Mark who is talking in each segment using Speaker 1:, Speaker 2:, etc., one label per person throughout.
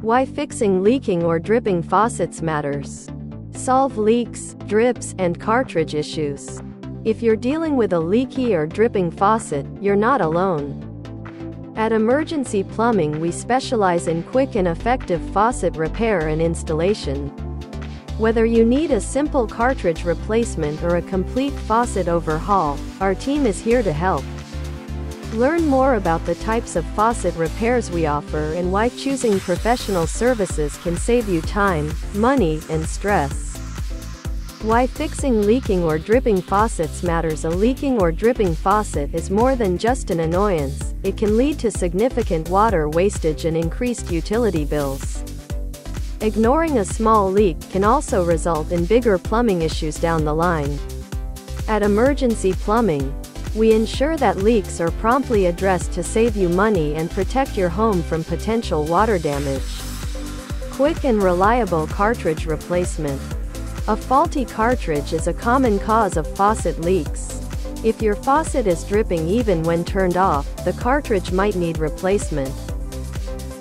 Speaker 1: Why fixing leaking or dripping faucets matters. Solve leaks, drips, and cartridge issues. If you're dealing with a leaky or dripping faucet, you're not alone. At Emergency Plumbing we specialize in quick and effective faucet repair and installation. Whether you need a simple cartridge replacement or a complete faucet overhaul, our team is here to help. Learn more about the types of faucet repairs we offer and why choosing professional services can save you time, money, and stress. Why fixing leaking or dripping faucets matters A leaking or dripping faucet is more than just an annoyance, it can lead to significant water wastage and increased utility bills. Ignoring a small leak can also result in bigger plumbing issues down the line. At Emergency Plumbing, we ensure that leaks are promptly addressed to save you money and protect your home from potential water damage. Quick and reliable cartridge replacement. A faulty cartridge is a common cause of faucet leaks. If your faucet is dripping even when turned off, the cartridge might need replacement.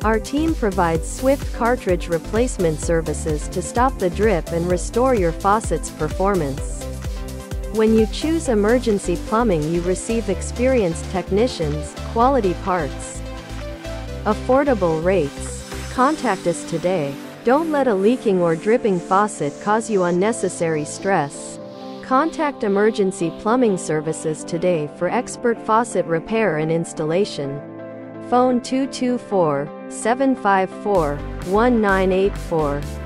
Speaker 1: Our team provides swift cartridge replacement services to stop the drip and restore your faucet's performance. When you choose emergency plumbing you receive experienced technicians, quality parts, affordable rates. Contact us today. Don't let a leaking or dripping faucet cause you unnecessary stress. Contact Emergency Plumbing Services today for expert faucet repair and installation. Phone 224 754 1984.